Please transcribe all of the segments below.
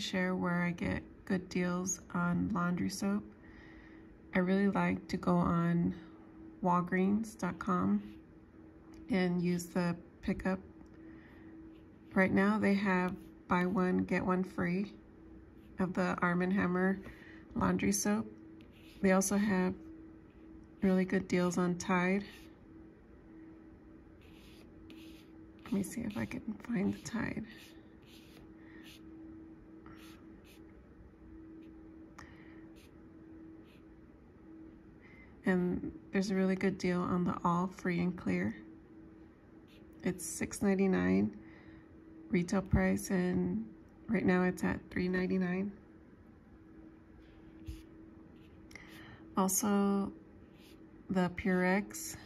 share where I get good deals on laundry soap. I really like to go on walgreens.com and use the pickup. Right now they have buy one, get one free of the Arm & Hammer laundry soap. They also have really good deals on Tide. Let me see if I can find the Tide. And there's a really good deal on the all free and clear. It's $6.99 retail price and right now it's at $3.99. Also, the Purex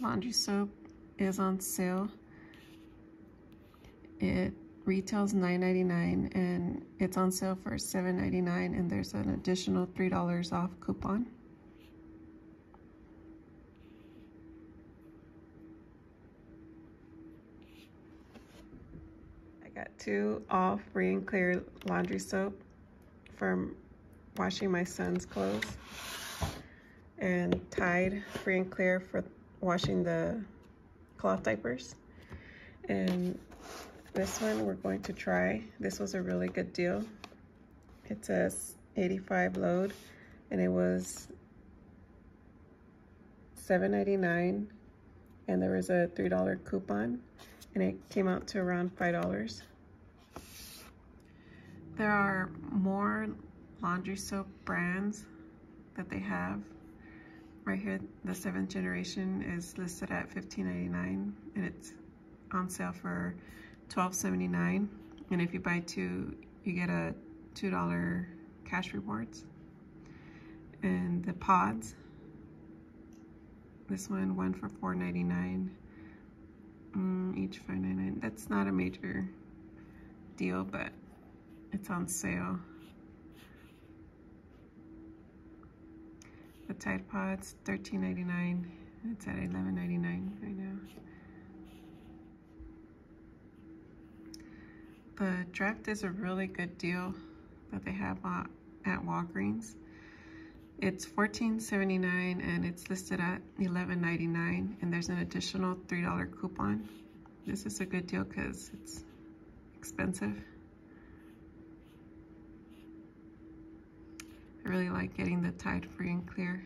laundry soap is on sale. It retails $9.99 and it's on sale for $7.99 and there's an additional $3 off coupon. Got two all free and clear laundry soap from washing my son's clothes and Tide free and clear for washing the cloth diapers. And this one we're going to try. This was a really good deal. It says 85 load and it was $7.99 and there was a $3 coupon and it came out to around $5. There are more laundry soap brands that they have. Right here, the seventh generation is listed at $15.99 and it's on sale for $12.79. And if you buy two, you get a $2 cash rewards. And the pods, this one, one for $4.99, mm, each $5.99. That's not a major deal, but it's on sale. The Tide Pods, $13.99. It's at $11.99 right now. The Dreft is a really good deal that they have at Walgreens. It's $14.79 and it's listed at $11.99 and there's an additional $3 coupon. This is a good deal because it's expensive. Really like getting the Tide Free and Clear